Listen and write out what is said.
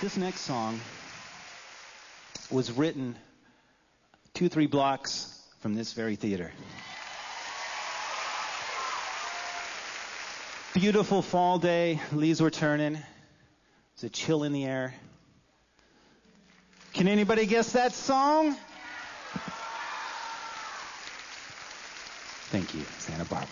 This next song was written two, three blocks from this very theater. Beautiful fall day, leaves were turning. There's a chill in the air. Can anybody guess that song? Thank you, Santa Barbara.